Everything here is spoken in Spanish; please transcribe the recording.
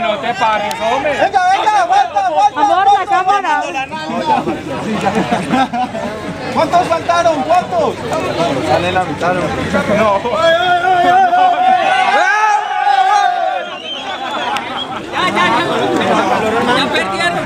No te pares, hombre. Venga, venga, falta, falta. Amor, la cámara. ¿Cuántos faltaron? ¿Cuántos? Sale la mitad. No. Ya ya, ya. Ya perdieron.